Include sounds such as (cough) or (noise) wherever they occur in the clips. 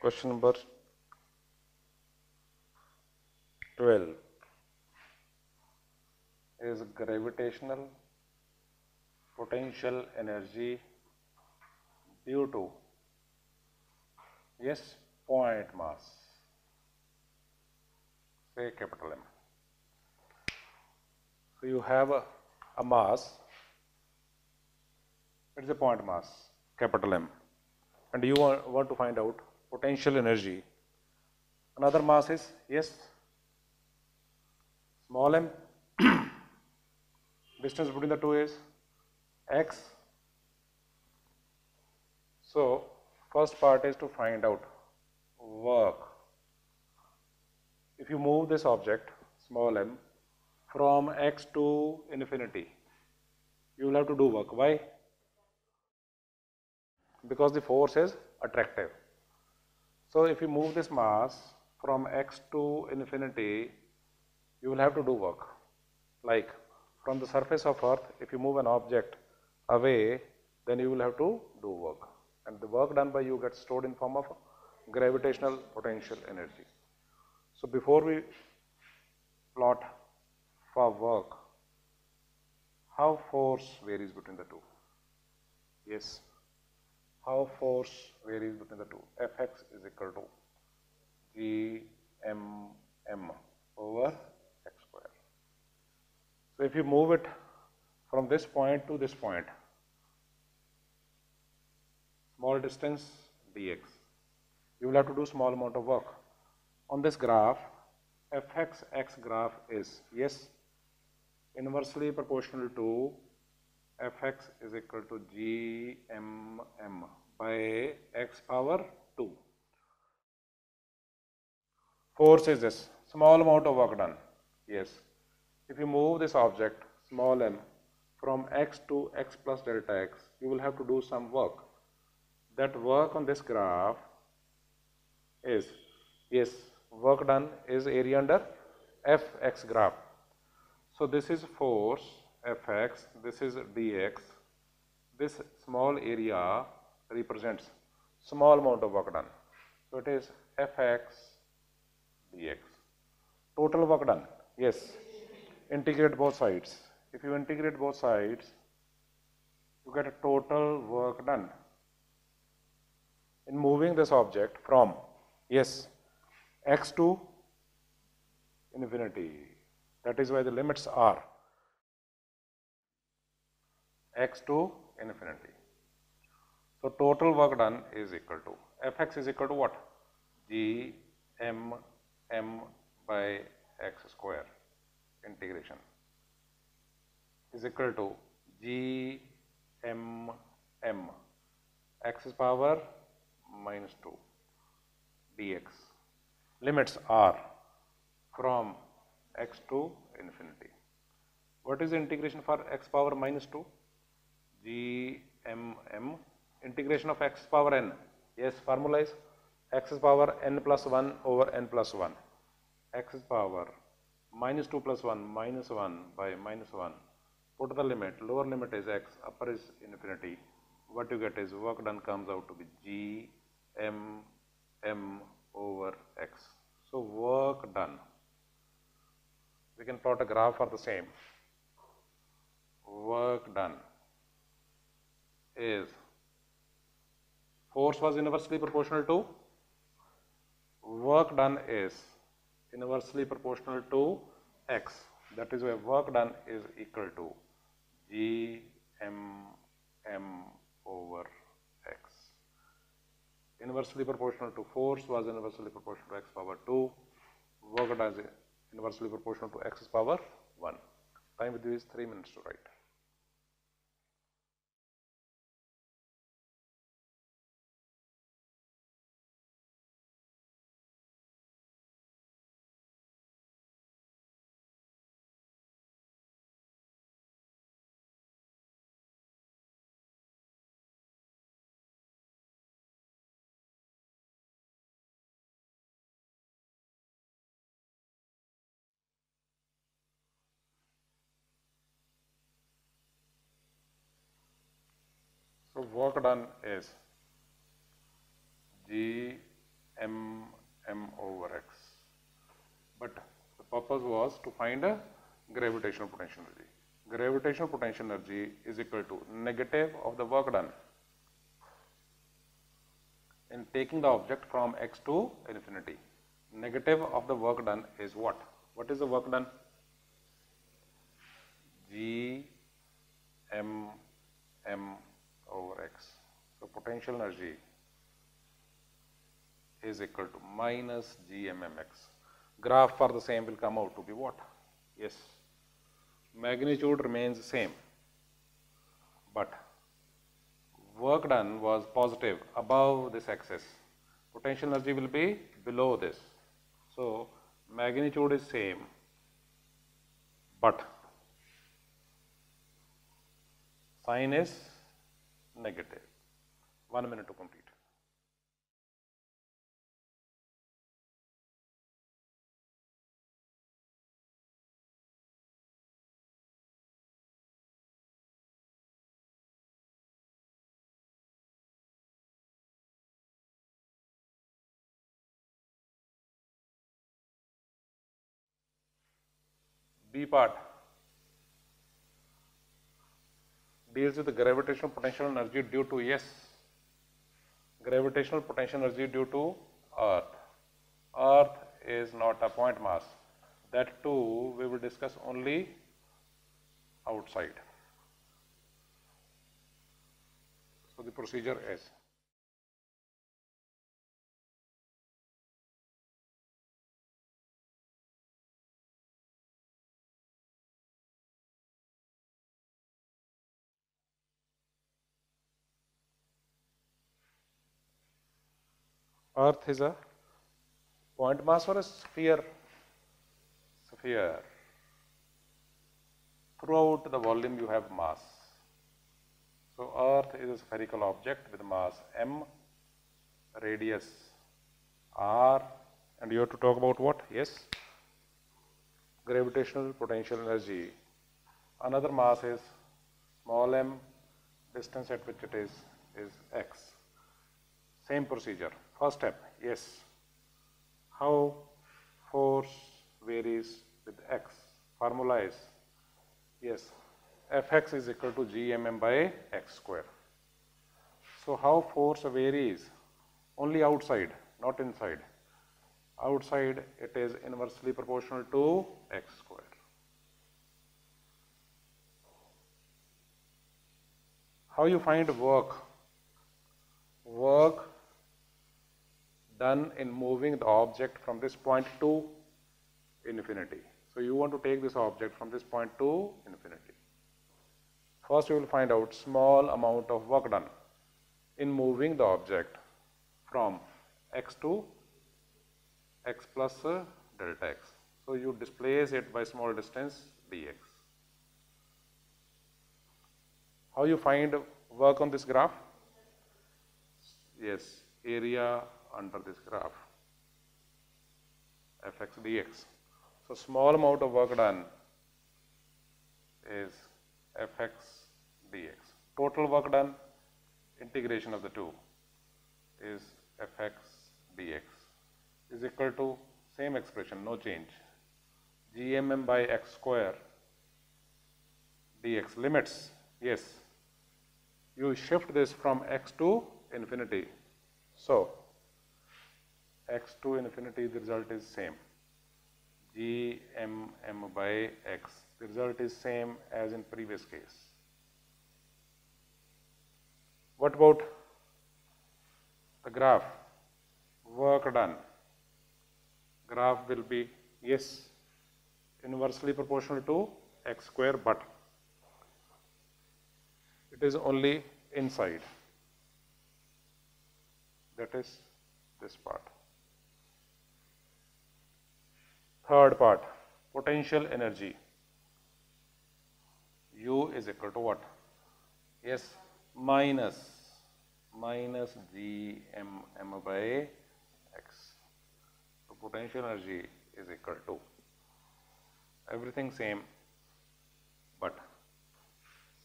Question number 12 is gravitational potential energy due to yes point mass? Say capital M. So you have a, a mass. It is a point mass? Capital M. And you want, want to find out potential energy. Another mass is yes small m (coughs) distance between the two is x. So first part is to find out work. If you move this object small m from x to infinity you will have to do work. Why? Because the force is attractive so if you move this mass from x to infinity you will have to do work. Like from the surface of earth if you move an object away then you will have to do work. And the work done by you gets stored in form of gravitational potential energy. So before we plot for work how force varies between the two? Yes how force varies between the two. Fx is equal to g m m over x square. So if you move it from this point to this point small distance dx you will have to do small amount of work. On this graph fx x graph is yes inversely proportional to fx is equal to gmm by x power 2 force is this small amount of work done. Yes. If you move this object small m from x to x plus delta x you will have to do some work. That work on this graph is yes work done is area under fx graph. So this is force fx this is dx this small area represents small amount of work done. So it is fx dx total work done yes. Integrate both sides. If you integrate both sides you get a total work done. In moving this object from yes x to infinity that is why the limits are x to infinity. So total work done is equal to fx is equal to what? G m m by x square integration is equal to g m m x is power minus 2 dx. Limits are from x to infinity. What is the integration for x power minus 2 g m m integration of x power n. Yes formula is x power n plus 1 over n plus 1 x power minus 2 plus 1 minus 1 by minus 1 put the limit. Lower limit is x upper is infinity. What you get is work done comes out to be g m m over x. So work done. We can plot a graph for the same. Work done is force was inversely proportional to work done is inversely proportional to x. That is why work done is equal to g m m over x. Inversely proportional to force was inversely proportional to x power 2 work done is inversely proportional to x power 1 time with you is 3 minutes to write So work done is G M M over X. But the purpose was to find a gravitational potential energy. Gravitational potential energy is equal to negative of the work done in taking the object from x to infinity. Negative of the work done is what? What is the work done? G M M potential energy is equal to minus g m m x. Graph for the same will come out to be what? Yes, magnitude remains same, but work done was positive above this axis. Potential energy will be below this. So, magnitude is same, but sign is negative. One minute to complete. B part deals with the gravitational potential energy due to yes, gravitational potential energy due to earth. Earth is not a point mass. That too we will discuss only outside. So the procedure is Earth is a point mass or a sphere? Sphere. Throughout the volume you have mass. So, Earth is a spherical object with mass m, radius r, and you have to talk about what? Yes, gravitational potential energy. Another mass is small m, distance at which it is is x. Same procedure. First step, yes. How force varies with x? Formula is, yes, Fx is equal to gmm by x square. So, how force varies? Only outside, not inside. Outside it is inversely proportional to x square. How you find work? Work done in moving the object from this point to infinity. So, you want to take this object from this point to infinity. First, you will find out small amount of work done in moving the object from x to x plus delta x. So, you displace it by small distance dx. How you find work on this graph? Yes, area under this graph fx dx. So, small amount of work done is fx dx. Total work done integration of the two is fx dx is equal to same expression no change gmm by x square dx limits yes you shift this from x to infinity. So, x to infinity the result is same g m m by x the result is same as in previous case. What about the graph work done graph will be yes inversely proportional to x square but it is only inside that is this part. Third part, potential energy. U is equal to what? Yes, minus, minus G M M by X. So, potential energy is equal to everything same, but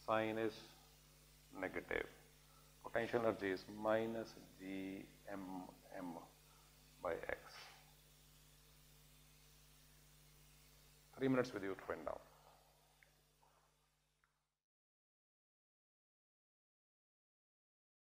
sign is negative. Potential energy is minus G M M by X. three minutes with you to find out.